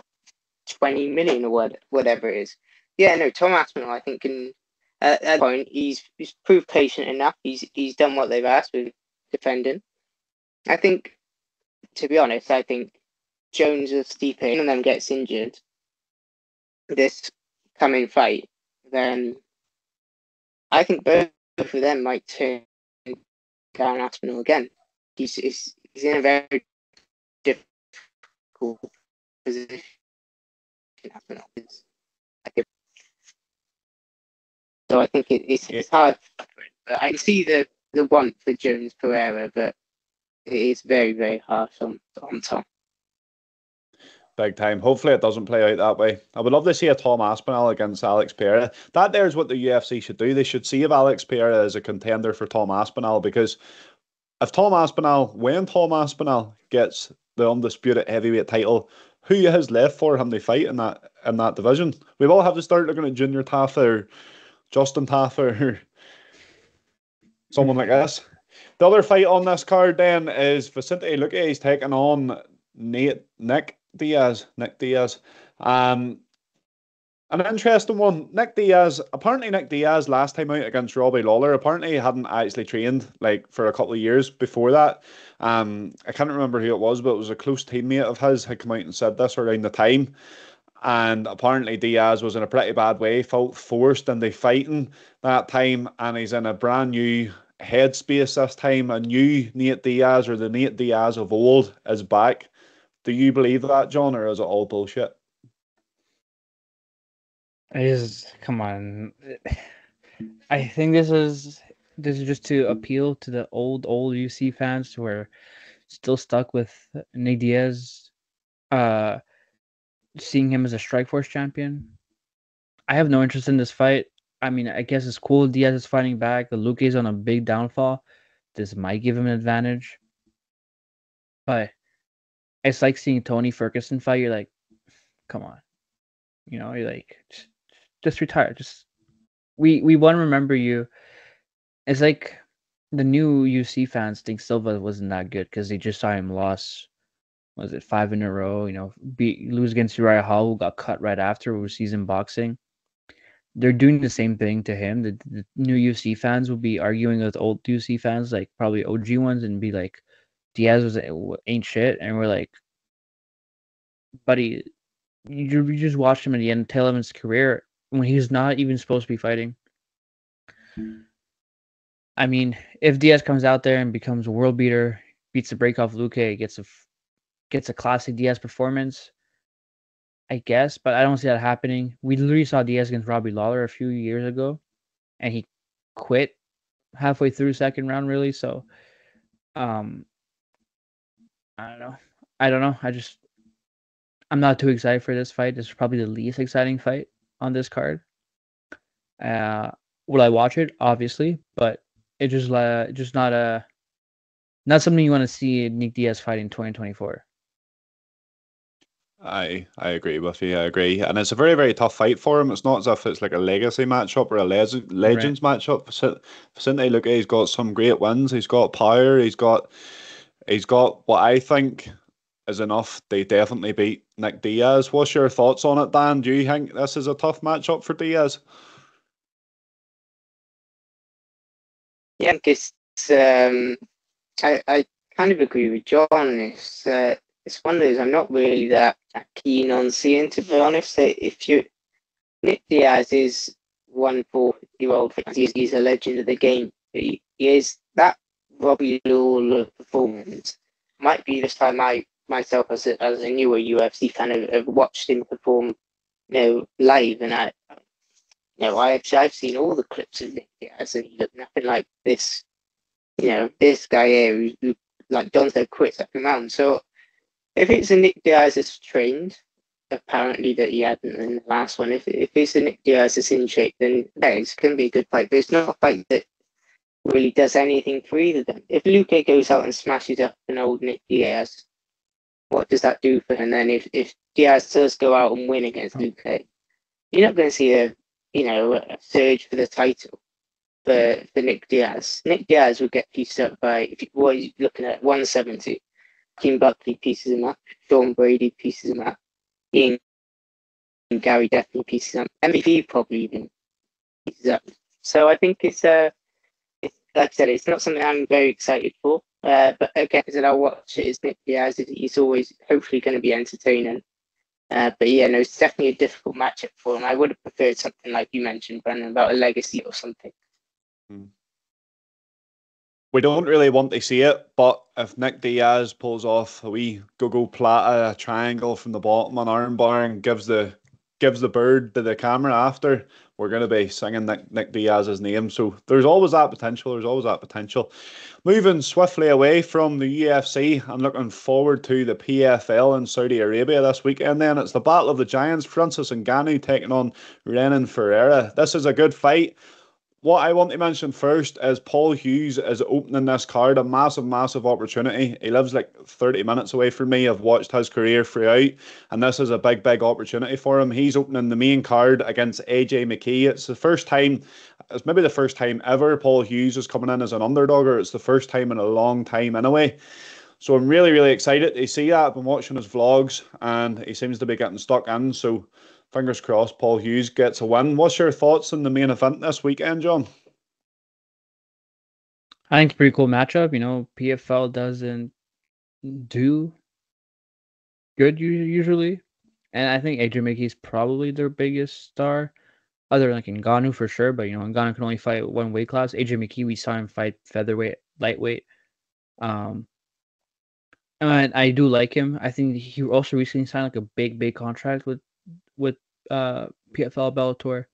Twenty million or what, whatever it is. Yeah, no, Tom Aspinall. I think can at that point he's he's proved patient enough. He's he's done what they've asked with defending. I think, to be honest, I think Jones or Stipe, of them gets injured this coming fight, then I think both of them might turn down Aspinall again. He's, he's, he's in a very difficult position. Aspinall is. So I think it, it's, it's hard. I see the, the want for Jones Pereira, but it is very, very harsh on, on Tom. Big time. Hopefully, it doesn't play out that way. I would love to see a Tom Aspinall against Alex Pereira. That there's what the UFC should do. They should see if Alex Pereira is a contender for Tom Aspinall because if Tom Aspinall, when Tom Aspinall gets the undisputed heavyweight title, who has left for him to fight in that in that division? We will have to start looking at Junior Tafa or Justin Tafa someone like this. The other fight on this card then is Vicente Luque. He's taking on Nate Nick Diaz. Nick Diaz. Um, an interesting one. Nick Diaz. Apparently, Nick Diaz last time out against Robbie Lawler. Apparently, hadn't actually trained like for a couple of years before that. Um, I can't remember who it was, but it was a close teammate of his had come out and said this around the time. And apparently, Diaz was in a pretty bad way, felt forced into fighting that time, and he's in a brand new headspace this time. A new Nate Diaz or the Nate Diaz of old is back. Do you believe that, Jon, or is it all bullshit? It is come on. I think this is this is just to appeal to the old old UC fans who are still stuck with Nick Diaz, uh, seeing him as a Strikeforce champion. I have no interest in this fight. I mean, I guess it's cool Diaz is fighting back. The Luque is on a big downfall. This might give him an advantage. But it's like seeing Tony Ferguson fight. You're like, come on. You know, you're like, just, just retire. Just we we want to remember you. It's like the new UC fans think Silva wasn't that good because they just saw him lost. Was it five in a row? You know, beat lose against Uriah Hall, who got cut right after was season boxing. They're doing the same thing to him. The, the new UC fans will be arguing with old UC fans, like probably OG ones, and be like, Diaz was eh, ain't shit, and we're like, buddy, you, you just watched him at the end tail of his career when he's not even supposed to be fighting. I mean, if Diaz comes out there and becomes a world beater, beats the break off Luque, gets a gets a classic Diaz performance, I guess, but I don't see that happening. We literally saw Diaz against Robbie Lawler a few years ago, and he quit halfway through second round, really. So, um, I don't know. I don't know. I just I'm not too excited for this fight. This is probably the least exciting fight on this card. Uh, will I watch it? Obviously, but it just uh, just not a not something you want to see Nick Diaz fight in 2024. I I agree with you. I agree, and it's a very very tough fight for him. It's not as if it's like a legacy matchup or a le- legends right. matchup. Vicente Luque, he's got some great wins. He's got power. He's got he's got what I think is enough. They definitely beat Nick Diaz. What's your thoughts on it, Dan? Do you think this is a tough matchup for Diaz? Yeah, because um, I I kind of agree with Jon. It's uh, it's one of those I'm not really that, that keen on seeing. To be honest, if you Nick Diaz is one forty year old, he's, he's a legend of the game. He, he is that Robbie Lawler performance might be this time I myself as a, as a newer UFC fan have, have watched him perform, you know, live, and I, you know, I I've seen all the clips of Nick Diaz, and he looked nothing like this. You know, this guy here who, who like Jon said, quit second round. So if it's a Nick Diaz that's trained, apparently that he hadn't in the last one, if if it's a Nick Diaz that's in shape, then yeah, it's going to be a good fight. But it's not a fight that really does anything for either of them. If Luque goes out and smashes up an old Nick Diaz, what does that do for him then? If if Diaz does go out and win against hmm. Luque, you're not going to see a you know a surge for the title for for Nick Diaz. Nick Diaz would get pieced up by if you were looking at 170. Kim Buckley pieces him up, Sean Brady pieces him up, Ian Garry definitely pieces him up, MVP probably even pieces up. So I think it's uh, it's, like I said, it's not something I'm very excited for. Uh, but again, as I'll watch it, it's Nick Diaz. He's always hopefully going to be entertaining. Uh, but yeah, no, it's definitely a difficult matchup for him. I would have preferred something like you mentioned, Brandon, about a legacy or something. Hmm. We don't really want to see it, but if Nick Diaz pulls off a wee gogoplata triangle from the bottom on armbar and gives the gives the bird to the camera after, we're going to be singing Nick, Nick Diaz's name. So there's always that potential. There's always that potential. Moving swiftly away from the UFC, I'm looking forward to the PFL in Saudi Arabia this weekend. Then it's the Battle of the Giants. Francis Ngannou taking on Renan Ferreira. This is a good fight what I want to mention first is Paul Hughes is opening this card, a massive, massive opportunity. He lives like 30 minutes away from me. I've watched his career throughout, and this is a big, big opportunity for him. He's opening the main card against AJ McKee. It's the first time, it's maybe the first time ever Paul Hughes is coming in as an underdog, or it's the first time in a long time anyway. So I'm really, really excited to see that. I've been watching his vlogs, and he seems to be getting stuck in. So fingers crossed, Paul Hughes gets a win. What's your thoughts on the main event this weekend, Jon? I think it's a pretty cool matchup. You know, PFL doesn't do good usually, and I think AJ McKee's probably their biggest star, other than like Ngannou for sure. But you know, Ngannou can only fight one weight class. Adrian McKee, we saw him fight featherweight, lightweight. Um, and I do like him. I think he also recently signed like a big, big contract with with uh PFL Bellator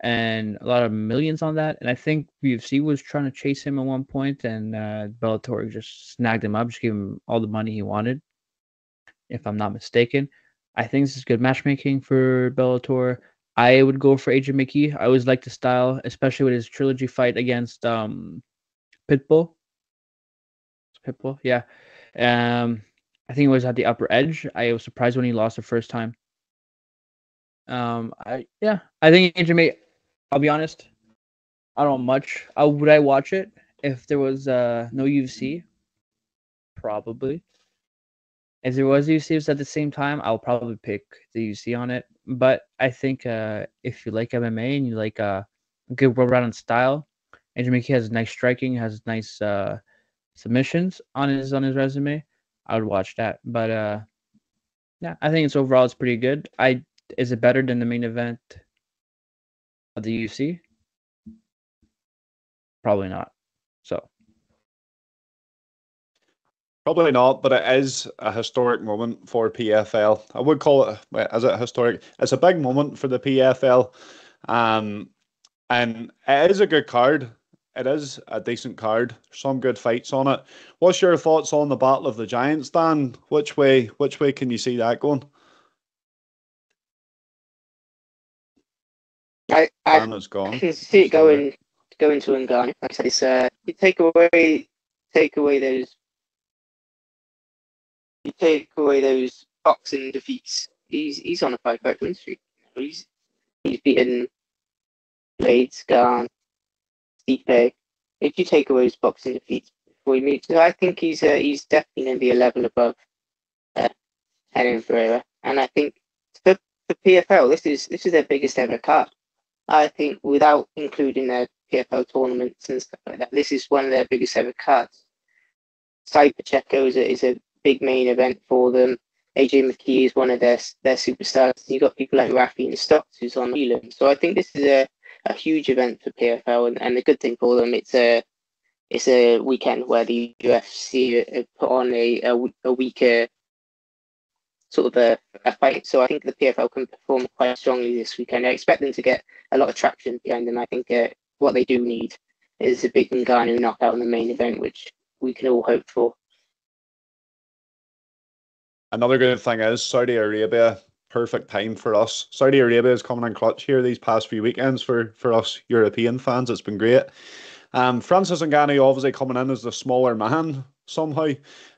and a lot of millions on that. And I think UFC was trying to chase him at one point, and uh, Bellator just snagged him up, just gave him all the money he wanted, if I'm not mistaken. I think this is good matchmaking for Bellator. I would go for AJ McKee. I always like the style, especially with his trilogy fight against um, Pitbull. Pitbull, yeah. Um, I think it was at the upper edge. I was surprised when he lost the first time. Um, I yeah, I think AJ May. I'll be honest. I don't much. Uh, would I watch it if there was uh no UFC? Probably. If there was UFC at the same time, I'll probably pick the UFC on it. But I think uh if you like MMA and you like uh good well-rounded style, AJ McKee has nice striking, has nice uh submissions on his on his resume. I would watch that. But uh yeah, I think it's overall it's pretty good. I is it better than the main event of the UFC? Probably not. So Probably not, but it is a historic moment for PFL. I would call it as a historic. It's a big moment for the PFL, um, and it is a good card. It is a decent card. Some good fights on it. What's your thoughts on the Battle of the Giants, Dan? Which way? Which way can you see that going? I, I, gone. I can see it going going to Ngannou. Like I said, it's, uh, you take away take away those you take away those boxing defeats. He's he's on a five fight win streak. He's he's beaten Blades, Gane, Stipe. If you take away his boxing defeats before he meets, I think he's uh, he's definitely going to be a level above uh, Henry Pereira. And I think for, for PFL, this is this is their biggest ever card. I think without including their PFL tournaments and stuff like that, this is one of their biggest ever cards. Sai Pacheco is a, is a big main event for them. AJ McKee is one of their their superstars. You've got people like Rafi and Stocks who's on Elam. So I think this is a, a huge event for PFL and, and the good thing for them it's a it's a weekend where the UFC put on a, a, a weaker sort of a, a fight. So I think the PFL can perform quite strongly this weekend. I expect them to get a lot of traction behind them. I think uh, what they do need is a big Ngannou knockout in the main event, which we can all hope for. Another good thing is Saudi Arabia, perfect time for us. Saudi Arabia is coming in clutch here these past few weekends for, for us European fans. It's been great. Um, Francis Ngannou obviously coming in as the smaller man somehow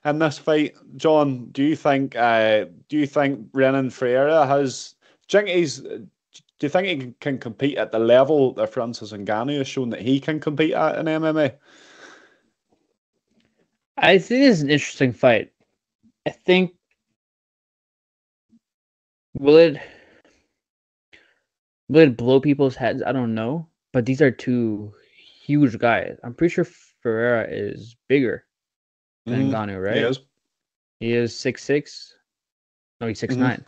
in this fight. Jon, do you think uh, do you think Renan Ferreira has? Do you think he's? Do you think he can, compete at the level that Francis Ngannou has shown that he can compete at in MMA? I think it's an interesting fight. I think will it will it blow people's heads? I don't know, but these are two huge guys. I'm pretty sure Ferreira is bigger mm, Ngannou, right? He is. He is six six. No, he's six mm-hmm. nine.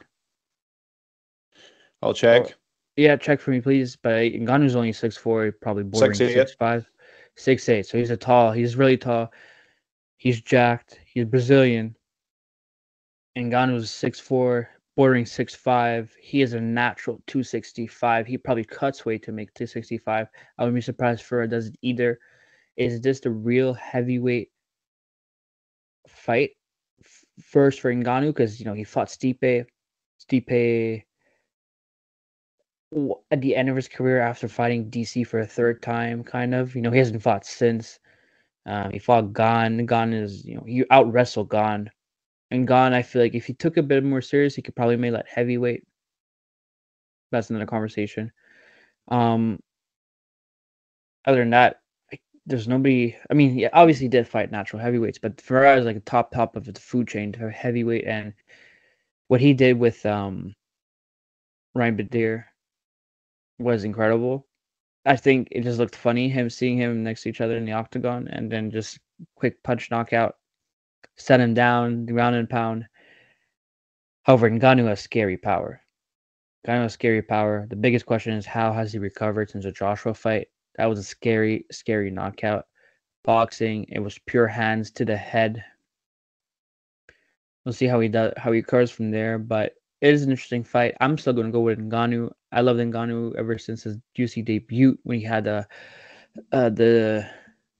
I'll check. Oh, yeah, check for me, please. But Ngannou's only six four, probably bordering six, six five, six eight. So he's a tall. He's really tall. He's jacked. He's Brazilian. Ngannou's six four, bordering six five. He is a natural two sixty five. He probably cuts weight to make two sixty five. I wouldn't be surprised if for does it either. Is this the real heavyweight fight f- first for Ngannou because you know he fought Stipe. Stipe at the end of his career after fighting DC for a third time, kind of. You know, he hasn't fought since. Um, he fought Gane. Gane is, you know, you out wrestle Gane. And Gane, I feel like if he took a bit more serious, he could probably make that heavyweight. That's another conversation. Um, other than that, there's nobody. I mean, yeah, obviously did fight natural heavyweights, but Ferreira is like a top top of the food chain to heavyweight, and what he did with um Ryan Bader was incredible. I think it just looked funny him seeing him next to each other in the octagon and then just quick punch knockout, set him down, ground and pound. However, Ngannou has scary power. Ngannou has scary power. The biggest question is how has he recovered since the Joshua fight? That was a scary, scary knockout. Boxing, it was pure hands to the head. We'll see how he does, how he recovers from there. But it is an interesting fight. I'm still going to go with Ngannou. I loved Ngannou ever since his juicy debut when he had the, uh, the,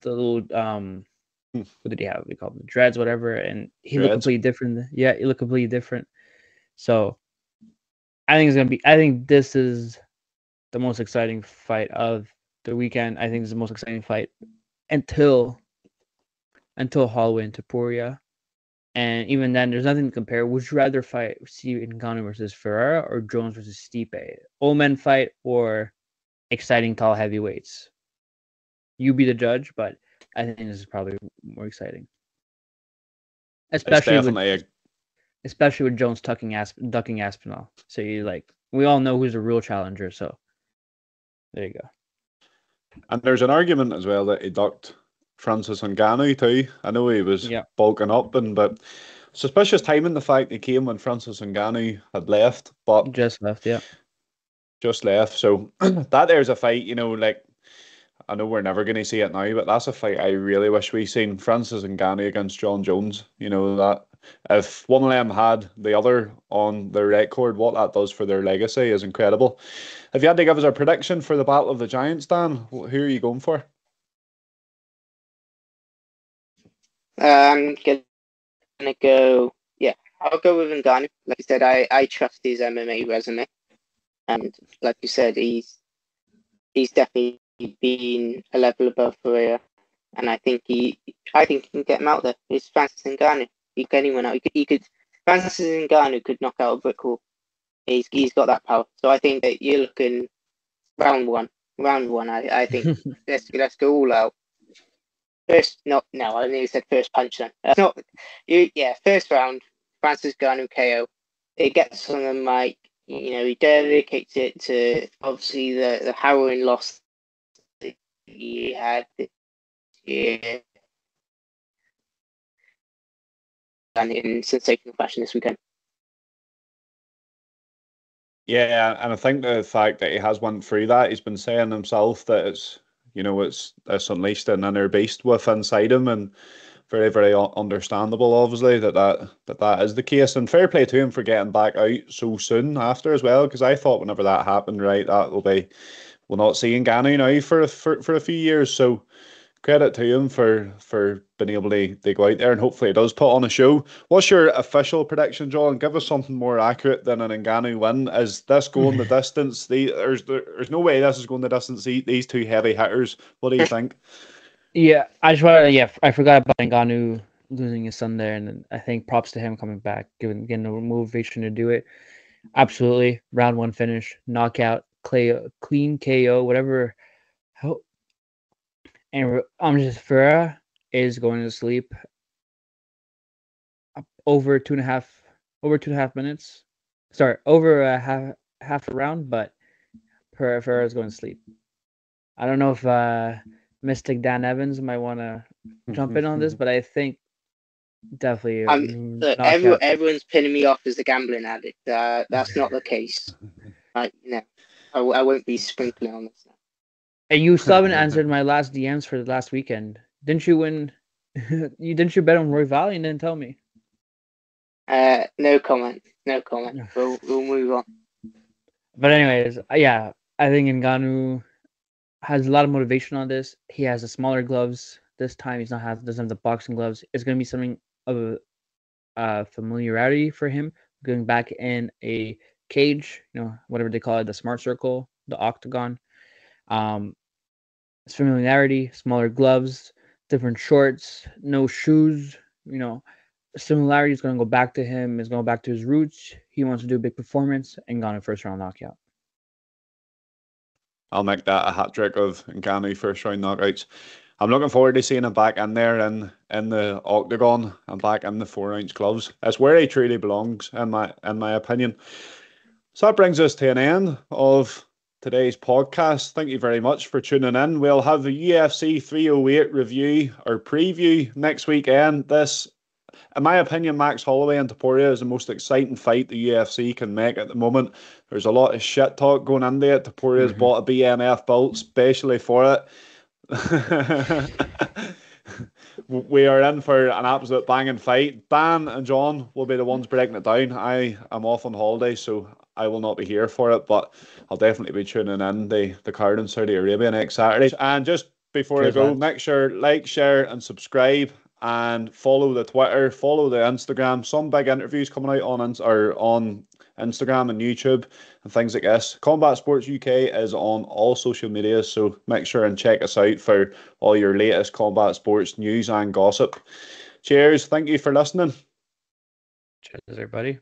the little um, Hmm. what did he have? We call them dreads, whatever, and he looked completely different. Yeah, he looked completely different. So, I think it's gonna be. I think this is the most exciting fight of the weekend. I think is the most exciting fight until until Holloway and Topuria. And even then, there's nothing to compare. Would you rather fight see Ngannou versus Ferreira or Jones versus Stipe? Old men fight or exciting tall heavyweights? You be the judge, but I think this is probably more exciting. Especially with, definitely especially with Jones tucking Asp- ducking Aspinall. So you like we all know who's a real challenger. So there you go. And there's an argument as well that he ducked Francis Ngannou too. I know he was Yeah. bulking up, and but suspicious timing. The fact he came when Francis Ngannou had left, but Just left, yeah. just left. So (clears throat) that there's a fight. You know, like I know we're never going to see it now, but that's a fight I really wish we seen Francis Ngannou against Jon Jones. You know that if one of them had the other on their record, what that does for their legacy is incredible. If you had to give us a prediction for the Battle of the Giants, Dan, who are you going for? I'm gonna go. Yeah, I'll go with Ngannou. Like you said, I I trust his MMA resume, and like you said, he's he's definitely been a level above Ferreira, and I think he I think he can get him out there. It's Francis Ngannou. He can anyone out. He could, he could Francis Ngannou could knock out a brick wall. He's he's got that power. So I think that you're looking round one. Round one. I I think (laughs) let's let's go all out. First, not no. I nearly said first punch. Then that's not you. Yeah, first round. Francis Ngannou KO. It gets on the mic. You know, he dedicates it to obviously the the harrowing loss that he had this year, and in sensational fashion this weekend. Yeah, and I think the fact that he has went through that, he's been saying himself that it's you know it's it's unleashed an inner beast with inside him, and very very understandable, obviously that that that that is the case. And fair play to him for getting back out so soon after as well, because I thought whenever that happened, right, that will be we'll not see Ngannou now for a, for for a few years. So credit to him for for being able to, to go out there and hopefully it does put on a show. What's your official prediction, Jon? Give us something more accurate than an Ngannou win. Is this going the (laughs) distance? The, there's there's no way this is going the distance. These, two heavy hitters. What do you think? Yeah, I just want to. Yeah, I forgot about Ngannou losing his son there, and I think props to him coming back, giving getting the motivation to do it. Absolutely, round one finish, knockout, clay, clean KO, whatever. How, and I'm just Ferreira is going to sleep over two and a half, over two and a half minutes. Sorry, over a half half a round, but Ferreira Ferreira is going to sleep. I don't know if uh, Mystic Dan Evans might want to jump in on this, (laughs) but I think definitely. Um, Look, every, everyone's pinning me off as a gambling addict. Uh, that's not the case. (laughs) Like, no, I, w- I won't be sprinkling on this. And you still haven't (laughs) answered my last DMs for the last weekend. Didn't you win? (laughs) you didn't you bet on Roy Valley and didn't tell me? Uh, no comment. No comment. (laughs) We'll, we'll move on. But anyways, uh, yeah, I think Ngannou has a lot of motivation on this. He has the smaller gloves this time. He's not have doesn't have the boxing gloves. It's gonna be something of a uh, familiarity for him going back in a cage, you know, whatever they call it, the smart circle, the octagon. Um, it's familiarity, smaller gloves, different shorts, no shoes. You know, similarity is going to go back to him. Is going back to his roots. He wants to do a big performance and got a first round knockout. I'll make that a hat trick of Ngannou first round knockouts. I'm looking forward to seeing him back in there in in the octagon and back in the four ounce gloves. That's where he truly belongs, in my in my opinion. So that brings us to an end of today's podcast. Thank you very much for tuning in. We'll have the UFC 308 review or preview next weekend. This, in my opinion, Max Holloway and Topuria is the most exciting fight the UFC can make at the moment. There's a lot of shit talk going into there. Topuria's mm-hmm. bought a BMF belt specially for it. (laughs) we are in for an absolute banging fight. Dan and John will be the ones breaking it down. I am off on holiday, so I will not be here for it, but I'll definitely be tuning in the, the card in Saudi Arabia next Saturday. And just before Cheers, I go, man. make sure like, share, and subscribe, and follow the Twitter, follow the Instagram. Some big interviews coming out on or on Instagram and YouTube and things like this. Combat Sports UK is on all social media, so make sure and check us out for all your latest combat sports news and gossip. Cheers. Thank you for listening. Cheers, everybody.